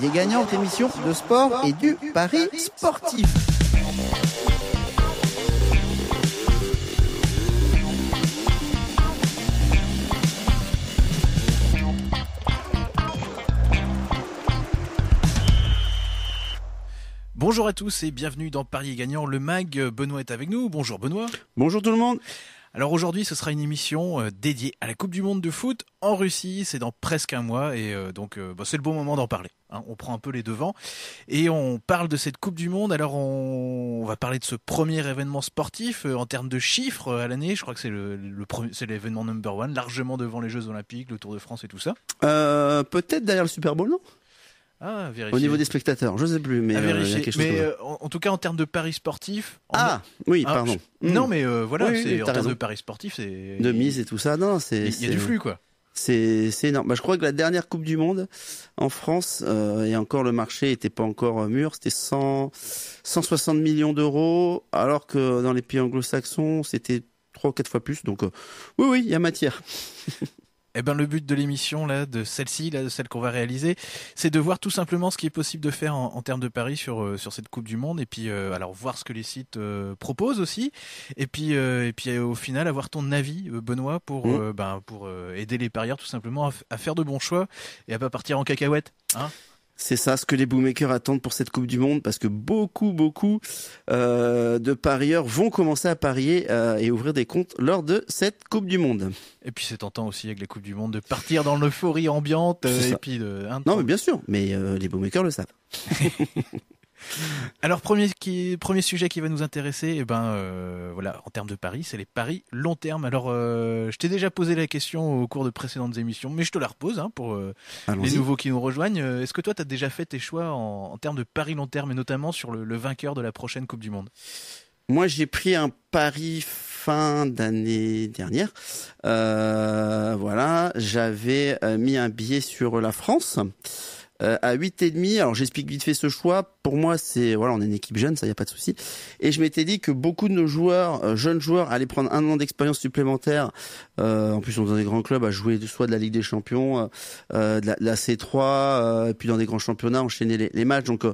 Parier gagnant, émission de sport et du pari sportif. Bonjour à tous et bienvenue dans Parier Gagnant, le mag. Benoît est avec nous. Bonjour Benoît. Bonjour tout le monde. Alors aujourd'hui, ce sera une émission euh, dédiée à la Coupe du Monde de foot en Russie. C'est dans presque un mois et euh, donc euh, bah, c'est le bon moment d'en parler. Hein. On prend un peu les devants et on parle de cette Coupe du Monde. Alors on, va parler de ce premier événement sportif en termes de chiffres à l'année. Je crois que c'est le, l'événement number one, largement devant les Jeux Olympiques, le Tour de France et tout ça. Peut-être derrière le Super Bowl, non? Ah, Au niveau des spectateurs, je sais plus, mais, euh, y a quelque chose mais euh, en, tout cas en termes de paris sportifs. Ah oui, ah, pardon. Non, mais euh, voilà, en termes de paris sportifs, c'est de mise et tout ça. Non, c'est il y, a du flux quoi. C'est énorme. Bah, je crois que la dernière Coupe du Monde en France et encore le marché était pas encore mûr, c'était 100 160 millions d'euros, alors que dans les pays anglo-saxons c'était trois ou quatre fois plus. Donc oui, oui, il y a matière. Eh ben, le but de l'émission, là, de celle-ci, là, de celle qu'on va réaliser, c'est de voir tout simplement ce qui est possible de faire en, termes de paris sur, euh, sur cette Coupe du Monde. Et puis, euh, alors, voir ce que les sites euh, proposent aussi. Et puis, et puis au final, avoir ton avis, Benoît, pour, mmh. ben, pour aider les parieurs tout simplement à, à, faire de bons choix et à pas partir en cacahuète. Hein c'est ça ce que les bookmakers attendent pour cette Coupe du Monde parce que beaucoup, beaucoup euh, de parieurs vont commencer à parier euh, et ouvrir des comptes lors de cette Coupe du Monde. Et puis c'est tentant aussi avec les Coupes du Monde de partir dans l'euphorie ambiante et puis de. Hein, non, mais bien sûr, mais euh, les bookmakers le savent. Alors premier qui, premier sujet qui va nous intéresser, eh ben euh, voilà, en termes de paris, c'est les paris long terme. Alors euh, je t'ai déjà posé la question au cours de précédentes émissions, mais je te la repose hein, pour euh, les nouveaux qui nous rejoignent. Est-ce que toi tu as déjà fait tes choix en, termes de paris long terme et notamment sur le, vainqueur de la prochaine Coupe du Monde? Moi j'ai pris un pari fin d'année dernière. voilà, j'avais mis un billet sur la France. Euh, à 8 et demi. Alors j'explique vite fait ce choix. Pour moi, c'est voilà, on est une équipe jeune, ça y a pas de souci. Et je m'étais dit que beaucoup de nos joueurs, euh, jeunes joueurs, allaient prendre un an d'expérience supplémentaire. Euh, en plus, on est dans des grands clubs à jouer soit de la Ligue des Champions, euh, de, la, de, la, C3, et puis dans des grands championnats, enchaîner les, les matchs. Donc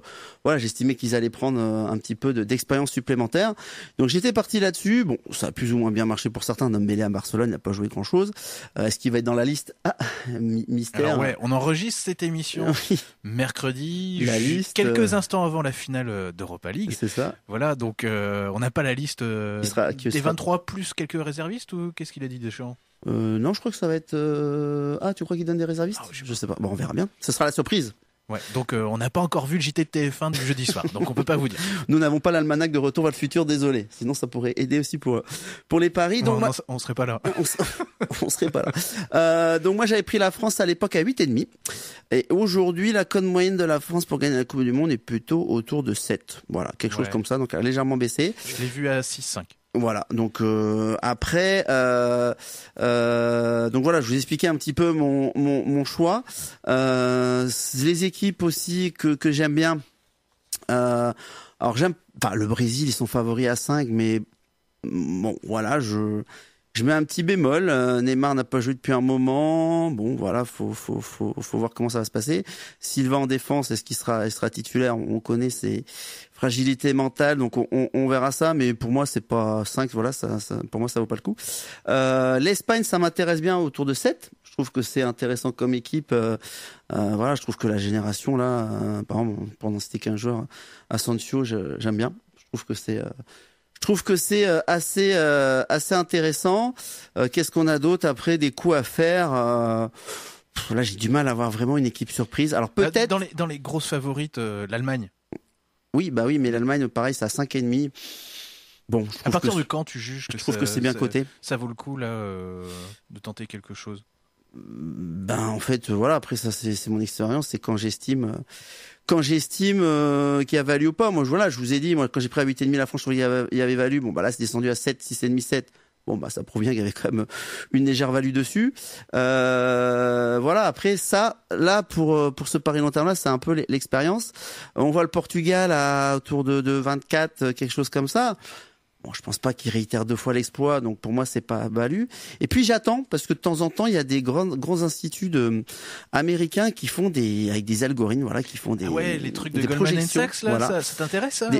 voilà, j'estimais qu'ils allaient prendre un petit peu d'expérience supplémentaire. Donc j'étais parti là-dessus. Bon, ça a plus ou moins bien marché pour certains. Dembélé à Barcelone, il n'a pas joué grand-chose. Est-ce qu'il va être dans la liste? Ah, mystère. Alors ouais, on enregistre cette émission. mercredi, quelques euh, instants avant la finale euh, d'Europa League. C'est ça. Voilà, donc euh, on n'a pas la liste des 23 plus quelques réservistes ou qu'est-ce qu'il a dit Deschamps? Non, je crois que ça va être. Ah, tu crois qu'il donne des réservistes? Ah, Je sais pas. Bon, on verra bien. Ce sera la surprise. Ouais, donc euh, on n'a pas encore vu le JT de TF1 du jeudi soir, donc on peut pas vous dire. Nous n'avons pas l'almanach de Retour vers le futur, désolé. Sinon ça pourrait aider aussi pour pour les paris. Donc on, on, serait pas là. on, serait pas là. Euh, donc moi j'avais pris la France à l'époque à 8 et demi, et aujourd'hui la cote moyenne de la France pour gagner la Coupe du Monde est plutôt autour de 7. Voilà, quelque chose comme ça, donc légèrement baissé. Je l'ai vu à 6,5. Voilà. Donc euh, après, euh, euh, donc voilà, je vous expliquais un petit peu mon mon, mon choix. Les équipes aussi que que j'aime bien. Alors j'aime, enfin le Brésil, ils sont favoris à 5, mais bon voilà, je je mets un petit bémol. Euh, Neymar n'a pas joué depuis un moment. Bon, voilà, faut, faut, voir comment ça va se passer. S'il va en défense, est-ce qu'il sera, titulaire? On connaît ses fragilités mentales, donc on, verra ça. Mais pour moi, c'est pas 5. Voilà, pour moi, ça vaut pas le coup. Euh, L'Espagne, ça m'intéresse bien autour de 7. Je trouve que c'est intéressant comme équipe. Euh, voilà, je trouve que la génération là, par exemple, pendant c'était qu'un joueur, Asensio, j'aime bien. Je trouve que c'est je trouve que c'est euh, assez euh, assez intéressant. Euh, qu'est-ce qu'on a d'autre après des coups à faire Là, j'ai du mal à avoir vraiment une équipe surprise. Alors bah, peut-être dans les dans les grosses favorites, l'Allemagne. Oui, bah oui, mais l'Allemagne, pareil, c'est à 5 et demi. Bon, à partir de quand tu juges que je trouve que c'est bien coté Ça vaut le coup là de tenter quelque chose? Ben en fait, voilà. Après ça, c'est mon expérience. C'est quand j'estime quand j'estime euh, qu'il y a value ou pas. Moi, je, voilà, je vous ai dit, moi, quand j'ai pris à 8,5 la franchise, il y avait, il y avait value. Bon, bah là, c'est descendu à 7, 6,5, 7. Bon, bah ça provient qu'il y avait quand même une légère value dessus. Euh, voilà. Après ça, là pour euh, pour ce pari long terme là, c'est un peu l'expérience. On voit le Portugal à autour de, de 24, quelque chose comme ça. Bon, je pense pas qu'il réitère deux fois l'exploit, donc pour moi c'est pas balu. Et puis j'attends parce que de temps en temps il y a des grands grands instituts de, américains qui font des avec des algorithmes, voilà, qui font des Ah ouais, les trucs de des Goldman projections, Sachs là, voilà. ça, ça t'intéresse ça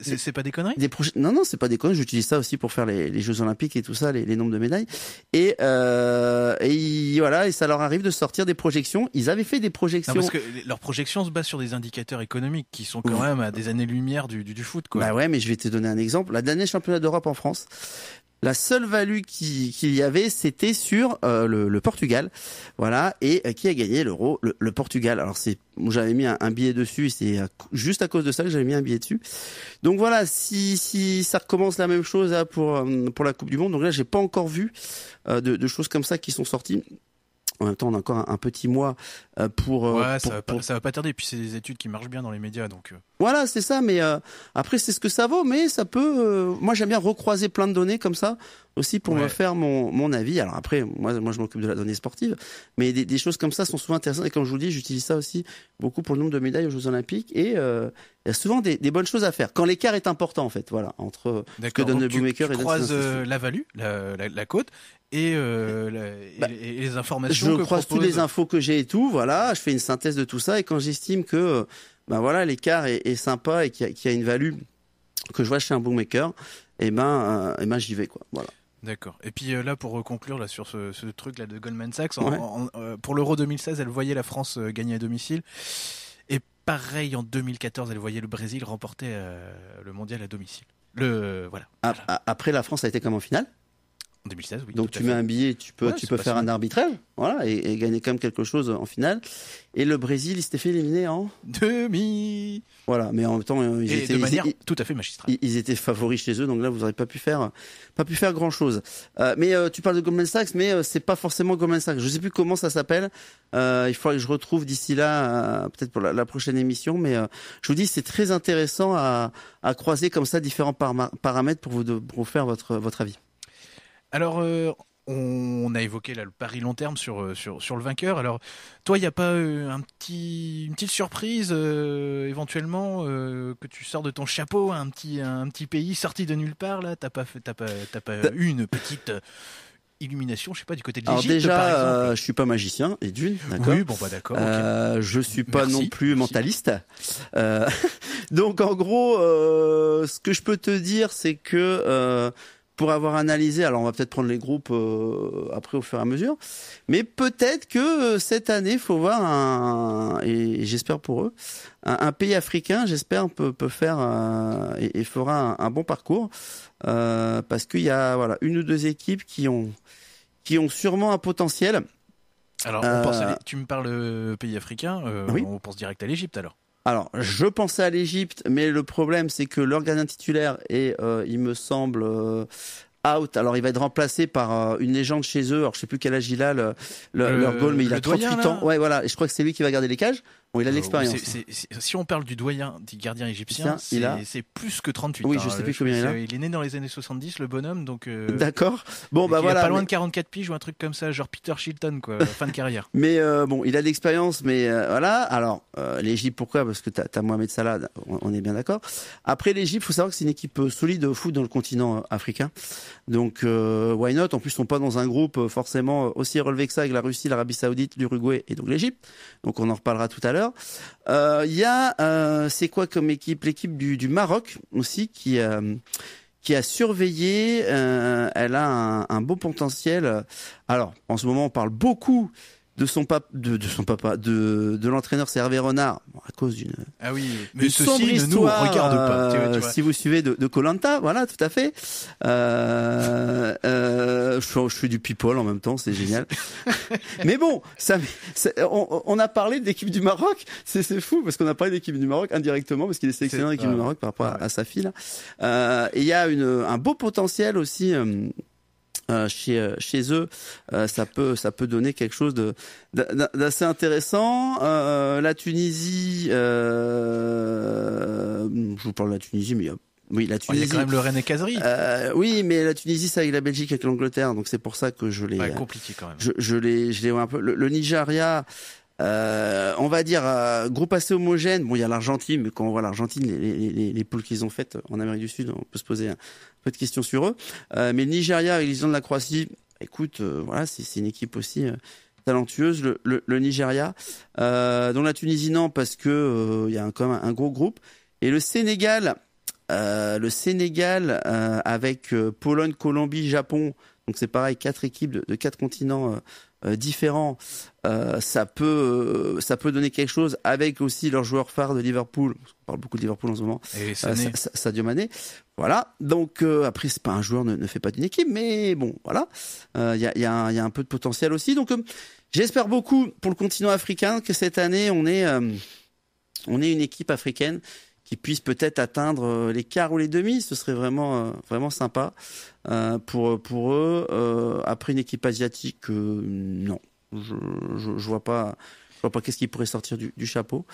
c'est- pas des conneries? Des. Non, non, c'est pas des conneries. J'utilise ça aussi pour faire les, les Jeux Olympiques et tout ça, les, les nombres de médailles. Et, euh, et voilà, et ça leur arrive de sortir des projections. Ils avaient fait des projections. Non, parce que leurs projections se basent sur des indicateurs économiques qui sont quand même à des années-lumière du, du, du foot quoi. Bah ouais, mais je vais te donner un exemple. La dernière d'Europe en France, la seule value qui- qu'il y avait, c'était sur euh, le, Portugal, voilà, et euh, qui a gagné l'Euro, le, Portugal. Alors c'est, j'avais mis un, billet dessus, c'est à- juste à cause de ça que j'avais mis un billet dessus. Donc voilà, si si ça recommence la même chose pour euh, pour la Coupe du Monde, donc là j'ai pas encore vu euh, de choses comme ça qui sont sorties. En même temps, on a encore un, un petit mois euh, pour, euh, Ouais, ça va, pas, pour- ça va pas tarder. Puis c'est des études qui marchent bien dans les médias, donc. euh, voilà, c'est ça. Mais après, c'est ce que ça vaut. Mais ça peut. moi, j'aime bien recroiser plein de données comme ça aussi pour me faire mon, mon avis. Alors après, moi, moi, je m'occupe de la donnée sportive, mais des, des choses comme ça sont souvent intéressantes. Et comme je vous dis, j'utilise ça aussi beaucoup pour le nombre de médailles aux Jeux Olympiques. Et euh, il y a souvent des, des bonnes choses à faire quand l'écart est important, en fait. Voilà, entre D'accord. donne donc le bookmaker et donne ses euh, la value, la, la, la cote, et, euh, et- Bah, et, les informations je que croise toutes propose- les infos que j'ai et tout. Voilà, je fais une synthèse de tout ça. Et quand j'estime que euh, ben voilà l'écart est, est sympa et qu'il y, a- qu'il y a une value que je vois chez un bookmaker, et ben, euh, eh ben j'y vais quoi. Voilà. D'accord. Et puis euh, là, pour euh, conclure là sur ce, ce truc là de Goldman Sachs, en- Ouais. en- euh, pour l'Euro 2016, elle voyait la France euh, gagner à domicile. Et pareil, en 2014, elle voyait le Brésil remporter le mondial à domicile. Le voilà. Après, la France a été comme en finale. En 2016, oui. Donc tu mets fait. un billet, tu peux, Ouais, tu peux faire un arbitrage, voilà, et, et gagner quand même quelque chose en finale. Et le Brésil, il s'était fait éliminer en, demi. voilà, mais en même temps, euh, ils Et étaient, de manière ils- tout à fait magistrale. ils, ils étaient favoris chez eux, donc là vous n'aurez pas pu faire, pas pu faire grand chose. mais euh, tu parles de Goldman Sachs, mais euh, c'est pas forcément Goldman Sachs. Je sais plus comment ça s'appelle. Euh, il faudrait que je retrouve d'ici là, euh, peut-être pour la, la prochaine émission. Mais euh, je vous dis, c'est très intéressant à, à croiser comme ça différents paramètres pour vous, de- pour vous faire votre votre avis. Alors, euh, on a évoqué là, le pari long terme sur, euh, sur, sur le vainqueur. Alors, toi, il n'y a pas euh, un petit, une petite surprise euh, éventuellement euh, que tu sors de ton chapeau, un petit, un petit pays sorti de nulle part là? T'as pas, fait- t'as pas, t'as pas eu une petite illumination, je sais pas, du côté de Alors l'Égypte par déjà, exemple? euh, je suis pas magicien et d'une, d'accord? Oui, bon bah d'accord. Euh, je suis pas Merci, non plus merci. mentaliste. Euh, donc en gros, ce que je peux te dire, c'est que pour avoir analysé, alors on va peut-être prendre les groupes euh, après au fur et à mesure, mais peut-être que euh, cette année, il faut voir un, et j'espère pour eux, un, un pays africain, j'espère peut, peut faire euh, et, et fera un, un bon parcours parce qu'il y a voilà une ou deux équipes qui ont qui ont sûrement un potentiel. Alors, on pense à l'É- tu me parles pays africain, Oui. on pense direct à l'Égypte alors. Alors, je pensais à l'Égypte, mais le problème, c'est que leur gardien titulaire est, euh, il me semble, euh, out. Alors, il va être remplacé par euh, une légende chez eux. Alors, je sais plus quel âge il a, le, le- Le- leur goal, mais il a 38 doyen, là ans. Ouais, voilà. Et je crois que c'est lui qui va garder les cages. Bon, il a de Euh, l'expérience. si on parle du doyen du gardien égyptien, Tiens, il a- c'est c'est plus que 38. Oui, hein. je sais plus Euh, combien il a. Il est né dans les années 70, le bonhomme, donc. euh, D'accord. Bon, bah il voilà. a pas loin mais- de 44 piges ou un truc comme ça, genre Peter Shilton, quoi, fin de carrière. Mais euh, bon, il a de l'expérience, mais euh, voilà. Alors, l'Égypte, pourquoi? Parce que t'as as Mohamed Salah, on, est bien d'accord. Après, l'Égypte, faut savoir que c'est une équipe solide au foot dans le continent africain. Donc, why not? En plus, ils sont pas dans un groupe forcément aussi relevé que ça avec la Russie, l'Arabie Saoudite, l'Uruguay et donc l'Égypte. Donc, on en reparlera tout à l'heure. Euh, Il y a, euh, c'est quoi comme équipe? L'équipe du, Maroc aussi qui euh, a surveillé. euh, elle a un beau potentiel. Alors, en ce moment, on parle beaucoup de son papa, de, de son papa, de, de l'entraîneur, c'est Hervé Renard, bon, à cause d'une Ah oui, mais ceci ne nous regarde pas. tu vois, tu euh, vois. si vous suivez de Colanta, voilà, tout à fait. Euh, euh, je, fais, je fais du people en même temps, c'est génial. Mais bon, ça, ça- on, on a parlé de l'équipe du Maroc, c'est c'est fou parce qu'on a parlé de l'équipe du Maroc indirectement parce qu'il est sélectionné l'équipe du Maroc par rapport à- sa fille. là. Euh, et il y a une, un beau potentiel aussi. Euh, euh, chez euh, chez eux, euh, ça peut ça peut donner quelque chose de d'a- d'assez intéressant. Euh, la Tunisie, euh, je vous parle de la Tunisie, mais il y a, oui la Oh, Il y a Tunisie. quand même le. Euh, oui, mais la Tunisie, c'est avec la Belgique, avec l'Angleterre, donc c'est pour ça que je l'ai, Ouais, compliqué quand même. je, je l'ai, je l'ai un peu. Le, le Nigeria, on va dire groupe assez homogène. Bon, il y a l'Argentine, mais quand on voit l'Argentine, les, les, les, poules qu'ils ont faites en Amérique du Sud, on peut se poser un peu de questions sur eux. mais le Nigeria et l'Islande de la Croatie, écoute, voilà, c'est une équipe aussi talentueuse, le, le, le Nigeria. Euh, dont la Tunisie non parce que il y a un, un gros groupe. Et le Sénégal, euh, le Sénégal euh, avec euh, Pologne, Colombie, Japon. Donc c'est pareil, quatre équipes de, de quatre continents euh, différents. ça peut, ça peut donner quelque chose avec aussi leur joueur phare de Liverpool. On parle beaucoup de Liverpool en ce moment. Et Sadio Mané. Voilà. Donc après c'est pas un joueur ne, ne fait pas d'une équipe, mais bon voilà. Il y a, y, a, y, a, un peu de potentiel aussi. Donc j'espère beaucoup pour le continent africain que cette année on est on est une équipe africaine qui puissent peut-être atteindre euh, les quarts ou les demi. Ce serait vraiment, euh, vraiment sympa euh, pour, pour eux. après une équipe asiatique, non. Je, je, vois pas. Je vois pas qu'est-ce qui pourrait sortir du, du chapeau.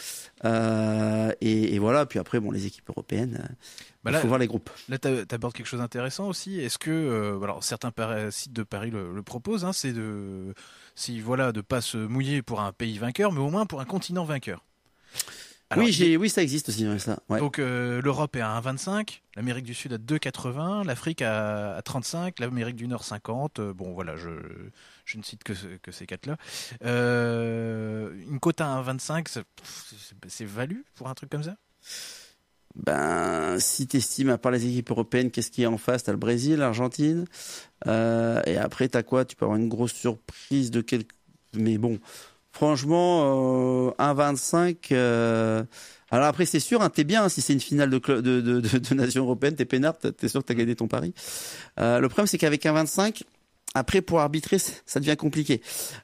Et, et, voilà. Puis après, bon, les équipes européennes. Bah il faut voir les groupes. Là, tu abordes quelque chose d'intéressant aussi. Est-ce que, alors certains sites de Paris le, le proposent, hein, c'est de, si voilà, de pas se mouiller pour un pays vainqueur, mais au moins pour un continent vainqueur oui, j'ai, oui, ça existe aussi. Ça. Donc euh, l'Europe est à 1,25, l'Amérique du Sud à 2,80, l'Afrique à, 35, l'Amérique du Nord 50. Euh, bon, voilà, je, je ne cite que, que ces quatre-là. Euh, une cote à 1,25, c'est valu pour un truc comme ça? Ben, si tu estimes à part les équipes européennes, qu'est-ce qu'il y a en face? T'as le Brésil, l'Argentine, et après t'as quoi? Tu peux avoir une grosse surprise de quelques. Mais bon, Franchement, euh, 1,25. Euh... Alors après, c'est sûr, hein, t'es bien. Hein, si c'est une finale de, de, de, de, nation européenne, t'es peinard, t'es sûr que t'as gagné ton pari. Euh, le problème, c'est qu'avec 1,25, après pour arbitrer, ça devient compliqué.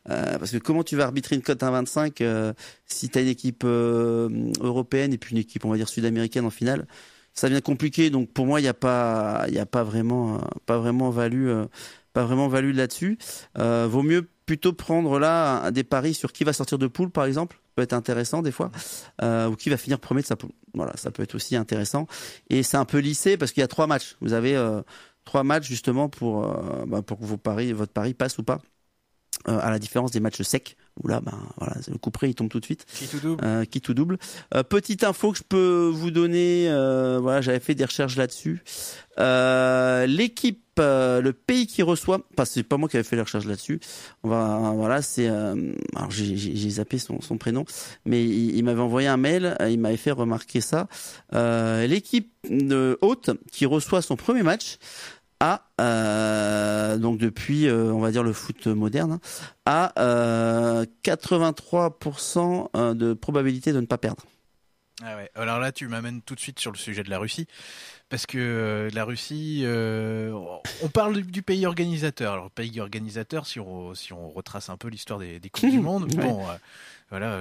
Euh, parce que comment tu vas arbitrer une cote 1,25 euh, si t'as une équipe euh, européenne et puis une équipe, on va dire, sud-américaine en finale ça devient compliqué. Donc pour moi, il n'y a pas, il a pas vraiment, pas vraiment valu, pas vraiment valu là-dessus. vaut mieux plutôt prendre là des paris sur qui va sortir de poule, par exemple, peut être intéressant des fois, euh, ou qui va finir premier de sa poule. Voilà, ça peut être aussi intéressant. Et c'est un peu lissé parce qu'il y a trois matchs. Vous avez euh, trois matchs justement pour euh, bah, pour que vos paris, votre pari passe ou pas. À la différence des matchs secs où là ben voilà le coup près il tombe tout de suite qui tout double qui tout double petite info que je peux vous donner voilà j'avais fait des recherches là-dessus euh, le pays qui reçoit enfin c'est pas moi qui avais fait les recherches là-dessus on va voilà c'est alors j'ai zappé son, son, prénom mais il, m'avait envoyé un mail il m'avait fait remarquer ça l'équipe haute qui reçoit son premier match a euh, donc depuis euh, on va dire le foot moderne a euh, 83% euh, de probabilité de ne pas perdre. Ah ouais. Alors là tu m'amènes tout de suite sur le sujet de la Russie parce que euh, la Russie on parle du pays organisateur. Alors pays organisateur si on si on retrace un peu l'histoire des, des coupes du monde ouais. bon voilà,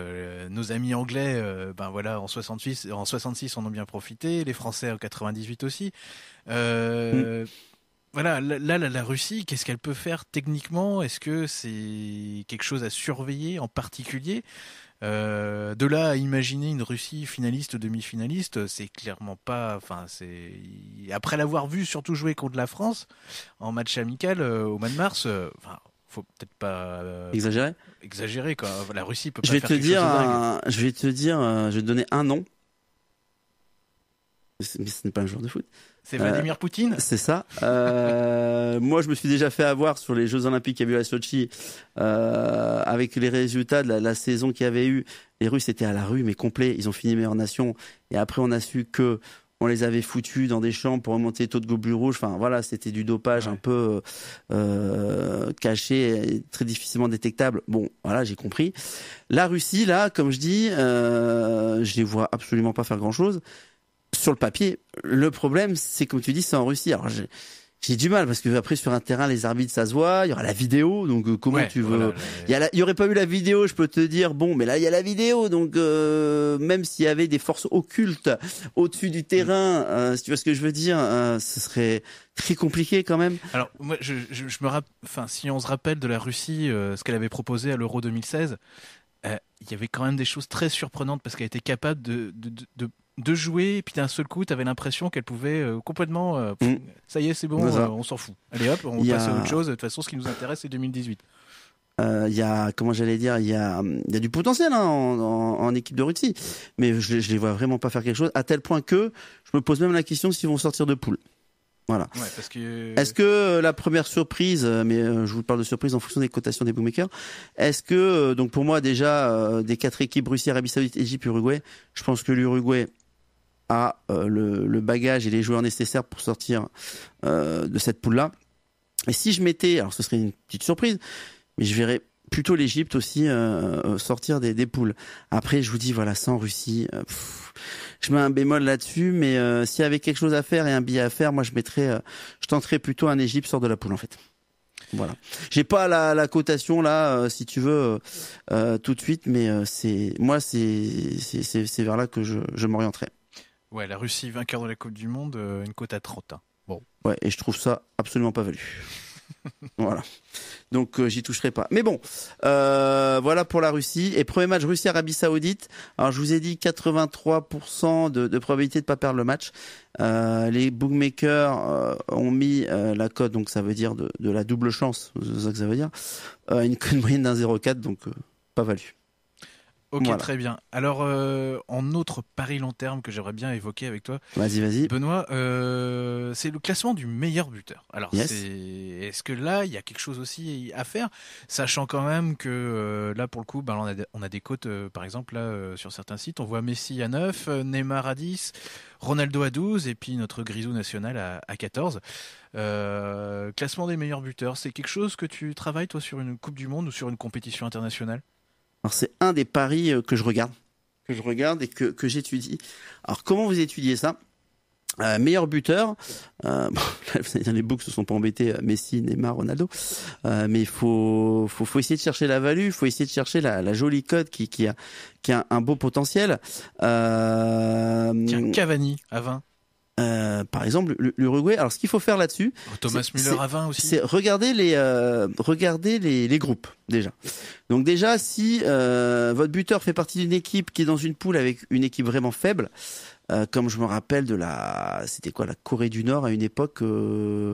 nos amis anglais, euh, ben voilà, en 66, en 66, on en ont bien profité, les Français en 98 aussi. Euh, mm voilà, là, la, la Russie, qu'est-ce qu'elle peut faire techniquement? Est-ce que c'est quelque chose à surveiller en particulier? Euh, De là à imaginer une Russie finaliste, demi-finaliste, c'est clairement pas. Enfin, c'est après l'avoir vu surtout jouer contre la France en match amical euh, au mois de mars. Euh, enfin, faut peut-être pas exagérer. Exagérer quoi. La Russie peut pas je vais faire te dire, chose de je vais te dire, je vais te donner un nom. Mais ce n'est pas un joueur de foot. C'est Vladimir Poutine C'est ça. Euh, moi, je me suis déjà fait avoir sur les Jeux Olympiques qu'il y a eu à Sochi, euh, avec les résultats de la, la saison qu'il y avait eu. Les Russes étaient à la rue, mais complet. Ils ont fini meilleure nation. Et après, on a su que on les avait foutus dans des champs pour remonter les taux de globules rouges. Enfin, voilà, c'était du dopage Ouais. un peu euh, caché, et très difficilement détectable. Bon, voilà, j'ai compris. La Russie, là, comme je dis, euh, je les vois absolument pas faire grand-chose sur le papier. Le problème, c'est comme tu dis, c'est en Russie. Alors j'ai du mal parce que après sur un terrain, les arbitres, ça se voit. Il y aura la vidéo, donc euh, comment Ouais, tu veux voilà, Il y, a la- il y aurait pas eu la vidéo, je peux te dire. Bon, mais là il y a la vidéo, donc euh, même s'il y avait des forces occultes au-dessus du terrain, euh, si tu vois ce que je veux dire, euh, ce serait très compliqué quand même. Alors moi, je, je, je me rappelle, enfin, si on se rappelle de la Russie, euh, ce qu'elle avait proposé à l'Euro 2016, euh, il y avait quand même des choses très surprenantes parce qu'elle était capable de, de, de, de, de jouer et puis d'un seul coup, tu avais l'impression qu'elle pouvait euh, complètement, euh, pff, Mm. ça y est, c'est bon, euh, on s'en fout. Allez hop, on y passe à a- autre chose. De toute façon, ce qui nous intéresse, c'est 2018. euh, il y a comment j'allais dire, il y a, il y a du potentiel hein, en, en, en, équipe de Russie, mais je, je les vois vraiment pas faire quelque chose à tel point que je me pose même la question s'ils vont sortir de poule. Voilà. Ouais, parce que... Est-ce que la première surprise, mais je vous parle de surprise en fonction des cotations des bookmakers, est-ce que, donc pour moi déjà, des quatre équipes, Russie, Arabie Saoudite, Égypte, Uruguay, je pense que l'Uruguay a le, le, bagage et les joueurs nécessaires pour sortir de cette poule-là. Et si je mettais, alors ce serait une petite surprise, mais je verrais plutôt l'Égypte aussi sortir des, des, poules. Après, je vous dis, voilà, sans Russie... Pff, je mets un bémol là-dessus, mais euh, s'il y avait quelque chose à faire et un billet à faire, moi je mettrais, euh, je tenterais plutôt un Égypte sort de la poule en fait. Voilà. J'ai pas la, la cotation là, euh, si tu veux, euh, tout de suite, mais euh, c'est moi c'est c'est c'est vers là que je, je m'orienterai. Ouais, la Russie vainqueur de la Coupe du Monde, une cote à 30. Hein. Bon. Ouais, et je trouve ça absolument pas valu. voilà. Donc euh, j'y toucherai pas. Mais bon, euh, voilà pour la Russie. Et premier match Russie-Arabie Saoudite. Alors je vous ai dit 83% de, de, probabilité de pas perdre le match. Euh, les bookmakers euh, ont mis euh, la cote, donc ça veut dire de, de la double chance, c'est ça que ça veut dire. une cote moyenne d'un 0,4, donc pas valu. Ok, voilà. très bien. Alors, euh, en autre pari long terme que j'aimerais bien évoquer avec toi, vas-y, vas-y. Benoît, euh, c'est le classement du meilleur buteur. Alors, yes. est-ce que là, il y a quelque chose aussi à faire, sachant quand même que euh, là, pour le coup, ben, on, a, on a des cotes, par exemple, là, sur certains sites, on voit Messi à 9, Neymar à 10, Ronaldo à 12, et puis notre Grisou national à, à 14. classement des meilleurs buteurs, c'est quelque chose que tu travailles, toi, sur une Coupe du Monde ou sur une compétition internationale? Alors c'est un des paris que je regarde, que je regarde et que, que j'étudie. Alors comment vous étudiez ça? Euh, meilleur buteur, euh, les books se sont pas embêtés, Messi, Neymar, Ronaldo, euh, mais il faut, faut, faut essayer de chercher la value, il faut essayer de chercher la, jolie cote qui, qui a, qui a un beau potentiel. Euh, Tiens, Cavani à 20. Euh, par exemple l'Uruguay. Alors ce qu'il faut faire là-dessus, Thomas Müller à 20 aussi. C'est regarder les euh, regarder les, les, groupes déjà. Donc déjà si euh, votre buteur fait partie d'une équipe qui est dans une poule avec une équipe vraiment faible, euh, comme je me rappelle de la, c'était quoi la Corée du Nord à une époque. Euh,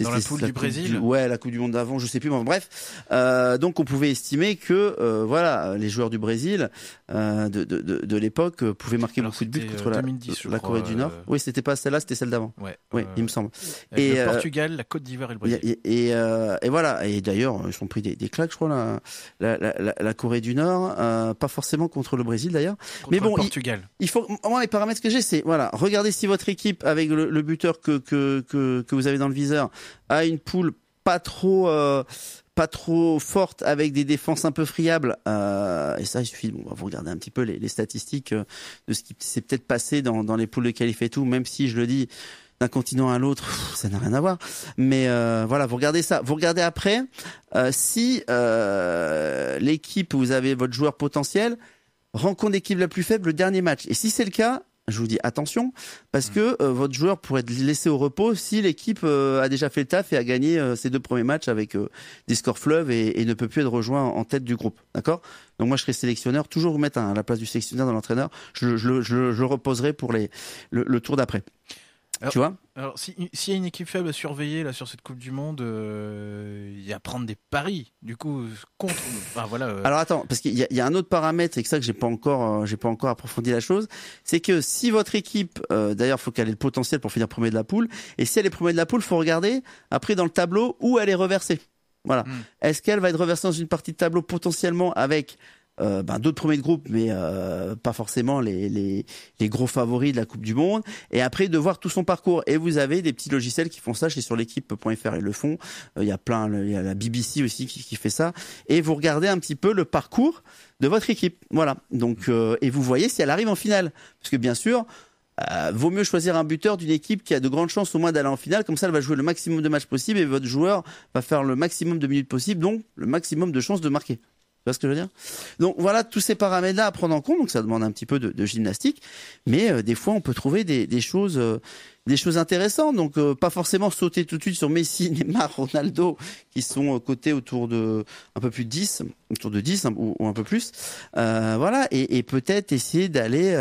Dans la poule la du Brésil. Du, ouais, la Coupe du Monde d'avant, je sais plus. Mais bref, euh, donc on pouvait estimer que euh, voilà, les joueurs du Brésil euh, de, de, de, de l'époque pouvaient marquer Alors beaucoup de buts contre 2010, la, la crois, Corée du Nord. Oui, c'était pas celle-là, c'était celle d'avant. Ouais. Oui, il me semble. Et le Portugal, la Côte d'Ivoire et le Brésil. Et, et, et voilà. Et d'ailleurs, ils ont pris des, des claques, je crois, la, la, la, la Corée du Nord, pas forcément contre le Brésil d'ailleurs. Mais bon, Portugal. Il, il faut. Moi, les paramètres que j'ai, c'est voilà regardez si votre équipe, avec le, buteur que, que, que, que, vous avez dans le viseur, a une poule pas trop, euh, pas trop forte avec des défenses un peu friables. Euh, et ça, il suffit, bon, vous regardez un petit peu les, les statistiques euh, de ce qui s'est peut-être passé dans, dans les poules de qualif et tout, même si je le dis, d'un continent à l'autre, ça n'a rien à voir. Mais euh, voilà, vous regardez ça. Vous regardez après euh, si euh, l'équipe où vous avez votre joueur potentiel rencontre l'équipe la plus faible le dernier match. Et si c'est le cas, je vous dis attention parce que euh, votre joueur pourrait être laissé au repos si l'équipe euh, a déjà fait le taf et a gagné euh, ses deux premiers matchs avec des scores fleuves et, et, ne peut plus être rejoint en tête du groupe. D'accord? Donc moi je serai sélectionneur, toujours vous mettre à la place du sélectionneur dans l'entraîneur. Je, je, je, je, le reposerai pour les, le, le tour d'après. Alors, tu vois Alors, s'il si y a une équipe faible à surveiller là sur cette Coupe du Monde, il euh, y a à prendre des paris. Du coup, contre. Enfin, voilà. Euh... Alors attends, parce qu'il y, y, a un autre paramètre, c'est que ça que j'ai pas encore, euh, j'ai pas encore approfondi la chose, c'est que si votre équipe, euh, d'ailleurs, faut qu'elle ait le potentiel pour finir premier de la poule, et si elle est premier de la poule, faut regarder après dans le tableau où elle est reversée. Voilà. Hmm. Mm. Est-ce qu'elle va être reversée dans une partie de tableau potentiellement avec euh, ben, d'autres premiers de groupe, mais euh, pas forcément les, les, les, gros favoris de la Coupe du Monde. Et après, de voir tout son parcours. Et vous avez des petits logiciels qui font ça chez sur l'équipe.fr. Ils le font. Il euh, y a plein, il y a la BBC aussi qui, qui, fait ça. Et vous regardez un petit peu le parcours de votre équipe. Voilà. Donc, euh, et vous voyez si elle arrive en finale. Parce que bien sûr, euh, vaut mieux choisir un buteur d'une équipe qui a de grandes chances au moins d'aller en finale. Comme ça, elle va jouer le maximum de matchs possible et votre joueur va faire le maximum de minutes possible, donc le maximum de chances de marquer. Vois ce que je veux dire? Donc voilà tous ces paramètres-là à prendre en compte. Donc ça demande un petit peu de, gymnastique, mais euh, des fois on peut trouver des, choses, euh, des choses intéressantes. Donc euh, pas forcément sauter tout de suite sur Messi, Neymar, Ronaldo, qui sont cotés autour de un peu plus de 10, autour de 10 hein, ou, un peu plus. voilà, et, peut-être essayer d'aller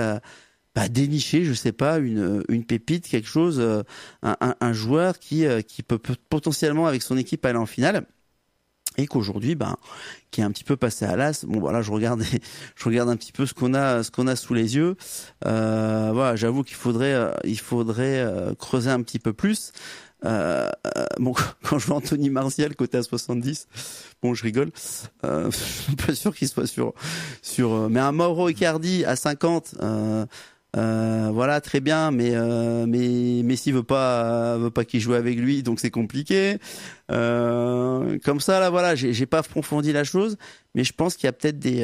bah, dénicher, je sais pas, une, une pépite, quelque chose, un, un, un joueur qui, qui peut potentiellement avec son équipe aller en finale et qu'aujourd'hui, ben, qui est un petit peu passé à l'as. Bon, voilà, je regarde, je regarde un petit peu ce qu'on a, ce qu'on a sous les yeux. Euh, voilà, j'avoue qu'il faudrait, euh, il faudrait euh, creuser un petit peu plus. Euh, bon, quand je vois Anthony Martial côté à 70, bon, je rigole. Euh, je suis pas sûr qu'il soit sur, sur. Mais un Mauro Icardi à 50. Euh, voilà, très bien, mais euh, mais Messi veut pas veut pas qu'il joue avec lui, donc c'est compliqué. Euh, comme ça, là, voilà, j'ai pas approfondi la chose, mais je pense qu'il y a peut-être des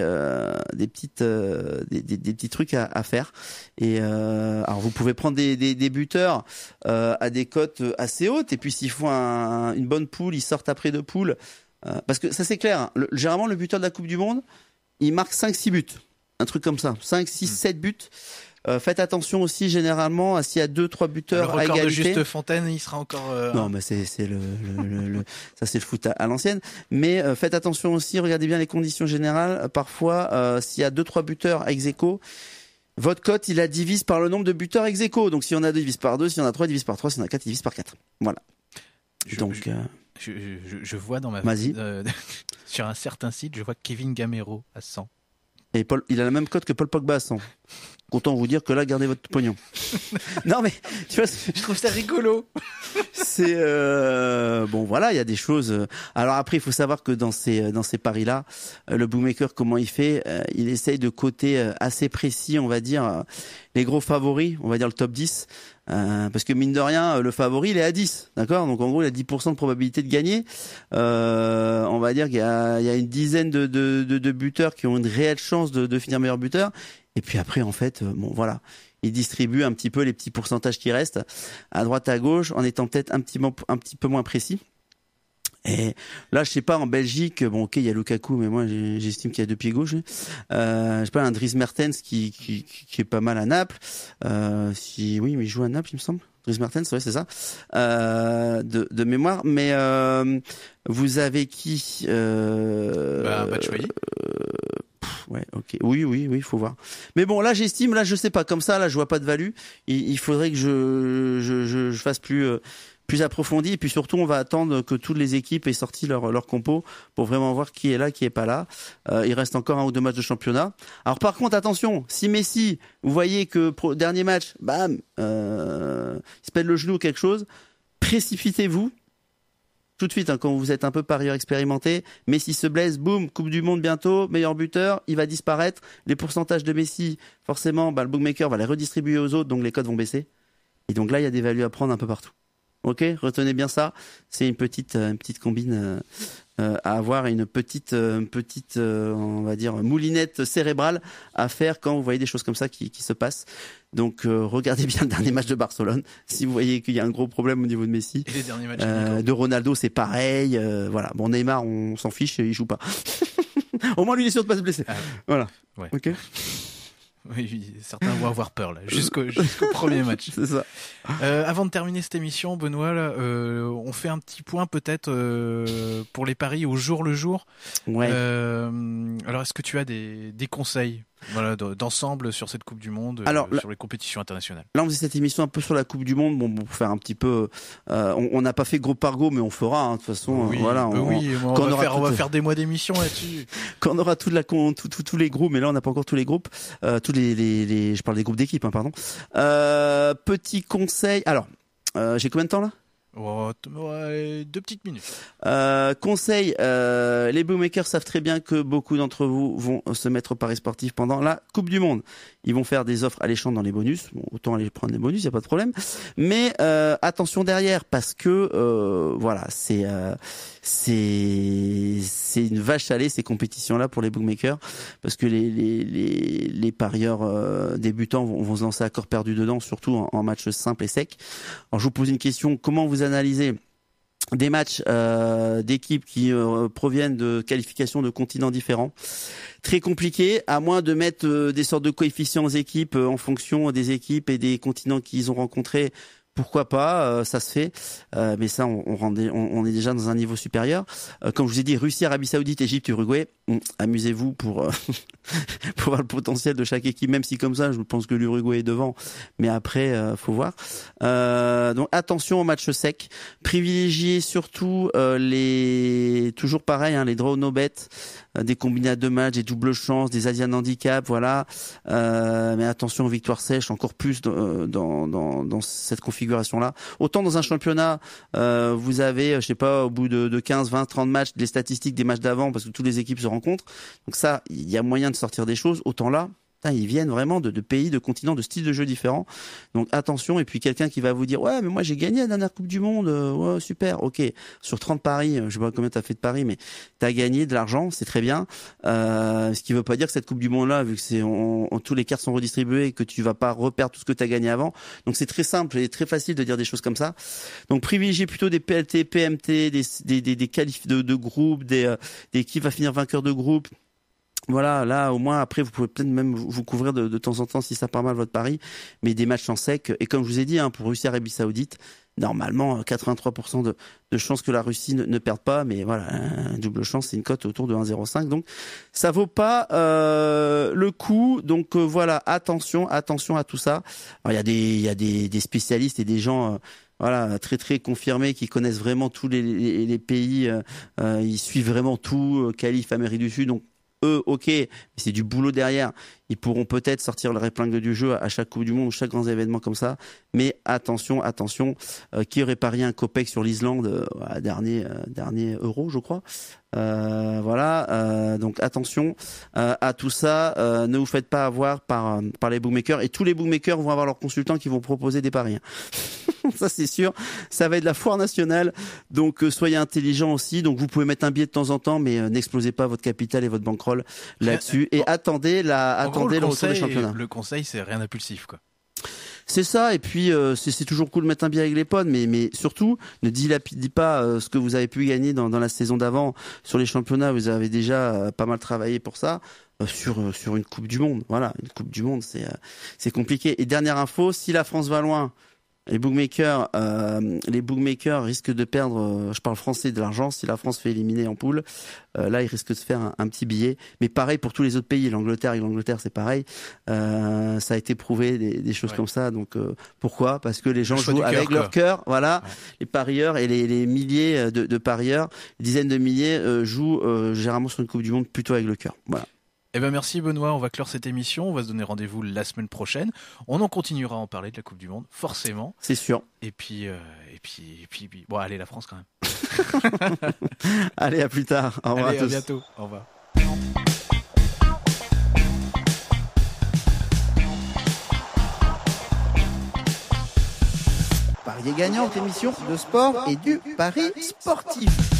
des petites des, des, des, petits trucs à, à faire. Et alors, vous pouvez prendre des, des, des buteurs à des cotes assez hautes, et puis s'il faut un, une bonne poule, ils sortent après de poule, parce que ça c'est clair. Hein, le, généralement, le buteur de la Coupe du Monde, il marque 5-6 buts, un truc comme ça, 5, 6, 7 buts. Euh, faites attention aussi généralement à s'il y a deux trois buteurs le à égalité. de Juste Fontaine, il sera encore. Euh... Non, mais c'est c'est le, le, le, ça c'est le foot à, à l'ancienne. Mais euh, faites attention aussi, regardez bien les conditions générales. Parfois, euh, s'il y a deux trois buteurs ex aequo, votre cote il la divise par le nombre de buteurs ex aequo. Donc si on a deux, divise par deux. Si on a trois, divise par trois. Si on a quatre, divise par quatre. Voilà. Je, Donc. Je, je, je, je, vois dans ma Vas-y. sur un certain site, je vois Kevin Gamero à 100. Et Paul, il a la même cote que Paul Pogba à 100. Content vous dire que là, gardez votre pognon. non mais tu vois, je trouve ça rigolo. c'est euh, bon, voilà, il y a des choses. Alors après, il faut savoir que dans ces dans ces paris là, le bookmaker comment il fait euh, Il essaye de coter assez précis, on va dire, les gros favoris, on va dire le top 10. Euh, parce que mine de rien, le favori il est à 10, d'accord? Donc en gros, il a 10% de probabilité de gagner. Euh, on va dire qu'il y a, il y a une dizaine de, de, buteurs qui ont une réelle chance de finir meilleur buteur. Et puis après, en fait, bon voilà, il distribue un petit peu les petits pourcentages qui restent à droite à gauche, en étant peut-être un petit, un petit peu moins précis. Et là, je sais pas, en Belgique, bon, ok, il y a Lukaku, mais moi, j'estime qu'il y a deux pieds gauche. Euh, je sais pas, un Dries Mertens qui, qui, qui est pas mal à Naples. Euh, si, oui, mais il joue à Naples, il me semble. Dries Mertens, ouais, c'est ça, euh, de, de mémoire. Mais euh, vous avez qui euh, bah, Ouais, ok. Oui, oui, oui, il faut voir. Mais bon, là, j'estime, là, je sais pas, comme ça, là, je vois pas de value. Il, faudrait que je, je, je, fasse plus, euh, plus approfondi. Et puis surtout, on va attendre que toutes les équipes aient sorti leur, leur compo pour vraiment voir qui est là, qui est pas là. Euh, il reste encore un ou deux matchs de championnat. Alors par contre, attention, si Messi, vous voyez que dernier match, bam, euh, il se pète le genou ou quelque chose, précipitez-vous tout de suite, hein, quand vous êtes un peu parieur expérimenté, Messi se blesse, boum, Coupe du Monde bientôt, meilleur buteur, il va disparaître. Les pourcentages de Messi, forcément, bah, le bookmaker va les redistribuer aux autres, donc les codes vont baisser. Et donc là, il y a des values à prendre un peu partout. Ok, retenez bien ça. C'est une petite, une petite combine euh, euh, à avoir et une petite, euh, une petite, on va dire, moulinette cérébrale à faire quand vous voyez des choses comme ça qui, qui se passent. Donc euh, regardez bien le dernier match de Barcelone. Si vous voyez qu'il y a un gros problème au niveau de Messi, Et les derniers matchs euh, de Ronaldo, c'est pareil. euh, voilà. Bon Neymar, on s'en fiche, il joue pas. Au moins lui il est sûr de pas se blesser. Ah, Voilà. Ouais. Ok. Oui, certains vont avoir peur là, jusqu'au premier match. C'est ça. Euh, avant de terminer cette émission, Benoît, là, euh, on fait un petit point peut-être euh, pour les paris au jour le jour. Ouais. Alors, est-ce que tu as des, des conseils voilà, d'ensemble sur cette Coupe du Monde, euh, Alors, sur les compétitions internationales Là, on faisait cette émission un peu sur la Coupe du Monde, bon, pour faire un petit peu. euh, on n'a pas fait groupe par groupe, mais on fera. hein, de toute façon, euh, voilà. bah on- oui, on, quand on va faire, on va toutes- faire des mois d'émissions là-dessus. quand on aura toute la tout- tout- tous les groupes, mais là on n'a pas encore tous les groupes, euh, tous les, les, les- je parle des groupes d'équipe, hein, pardon. Petit conseil. Alors, j'ai combien de temps là? Ouais, deux petites minutes. Euh, conseil, euh, les bookmakers savent très bien que beaucoup d'entre vous vont se mettre au pari sportif pendant la Coupe du Monde. Ils vont faire des offres alléchantes dans les bonus. Bon, autant aller prendre les bonus, il y a pas de problème. Mais euh, attention derrière, parce que euh, voilà, c'est euh, c'est c'est une vache à lait ces compétitions-là pour les bookmakers, parce que les les les, les parieurs euh, débutants vont, vont se lancer à corps perdu dedans, surtout en, en match simple et sec. Alors je vous pose une question comment vous analysez des matchs euh, d'équipes qui euh, proviennent de qualifications de continents différents. Très compliqué, à moins de mettre euh, des sortes de coefficients aux équipes en fonction des équipes et des continents qu'ils ont rencontrés. Pourquoi pas, euh, ça se fait, Euh, mais ça, on, est déjà dans un niveau supérieur. Euh, comme je vous ai dit, Russie, Arabie Saoudite, Égypte, Uruguay, mm, amusez-vous pour, pour voir le potentiel de chaque équipe, même si comme ça, je pense que l'Uruguay est devant. Mais après, faut voir. donc attention au match sec. Privilégiez surtout les toujours pareil, hein, les draws no bet. Euh, des combinats de matchs, des doubles chances, des Asian handicap, voilà. Euh, mais attention aux victoires sèches, encore plus dans, dans, cette Autant dans un championnat, euh, vous avez, je sais pas, au bout de, de 15, 20, 30 matchs, des statistiques des matchs d'avant, parce que toutes les équipes se rencontrent. Donc ça, il y a moyen de sortir des choses. Autant là, ils viennent vraiment de, pays, de continents, de styles de jeu différents. Donc attention. Et puis quelqu'un qui va vous dire ouais mais moi j'ai gagné la dernière Coupe du Monde, euh, ouais super, ok. Sur 30 paris, euh, je sais pas combien t'as fait de paris, mais t'as gagné de l'argent, c'est très bien. Euh, ce qui veut pas dire que cette Coupe du Monde là, vu que c'est en, tous les cartes sont redistribuées, que tu vas pas reperdre tout ce que t'as gagné avant. Donc c'est très simple et très facile de dire des choses comme ça. Donc privilégiez plutôt des PLT, PMT, des des qualifs de, de groupe, des qui va finir vainqueur de groupe voilà, là au moins après vous pouvez peut-être même vous couvrir de, de, temps en temps si ça part mal votre pari, mais des matchs en sec et comme je vous ai dit hein, pour Russie Arabie Saoudite, normalement 83% de, de chances que la Russie ne, perde pas, mais voilà, un double chance c'est une cote autour de 1,05 donc ça vaut pas euh, le coup. Donc euh, voilà, attention, attention à tout ça. il y a des y a des, des spécialistes et des gens euh, voilà, très très confirmés qui connaissent vraiment tous les, les, pays, euh, ils suivent vraiment tout, Calife, Amérique du Sud, eux, ok, mais c'est du boulot derrière. Ils pourront peut-être sortir le épingle du jeu à chaque Coupe du Monde chaque grand événement comme ça. Mais attention, attention, euh, qui aurait parié un copec sur l'Islande, euh, dernier, euh, dernier euro, je crois. Euh, voilà, euh, donc attention euh, à tout ça. ne vous faites pas avoir par par les bookmakers et tous les bookmakers vont avoir leurs consultants qui vont proposer des paris. Hein. ça c'est sûr. Ça va être la foire nationale, donc soyez intelligents aussi. Donc vous pouvez mettre un billet de temps en temps, mais n'explosez pas votre capital et votre bankroll là-dessus et attendez la attendez le, conseil, des championnats. Le conseil c'est rien d'impulsif quoi. C'est ça, et puis euh, c'est toujours cool de mettre un billet avec les potes, mais, surtout, ne dilapidez pas euh, ce que vous avez pu gagner dans, la saison d'avant sur les championnats. Vous avez déjà euh, pas mal travaillé pour ça. sur sur une coupe du monde voilà une coupe du monde c'est compliqué et dernière info si la France va loin les bookmakers, euh, les bookmakers risquent de perdre, euh, je parle français, de l'argent si la France fait éliminer en poule. Euh, là, ils risquent de se faire un, petit billet. Mais pareil pour tous les autres pays. L'Angleterre, et l'Angleterre, c'est pareil. Euh, ça a été prouvé des, des choses comme ça. Donc pourquoi? Parce que les gens jouent avec leur cœur. Voilà, les parieurs et les, les milliers de, de, parieurs, dizaines de milliers jouent généralement sur une Coupe du Monde plutôt avec le cœur. Voilà. Eh ben merci Benoît, on va clore cette émission, on va se donner rendez-vous la semaine prochaine. On en continuera à en parler de la Coupe du Monde, forcément. C'est sûr. Et puis, euh, et puis, et puis, bon, allez la France quand même. allez, à plus tard. Au revoir à, tous. à bientôt. Au revoir. Parier gagnant, émission de sport et du pari sportif.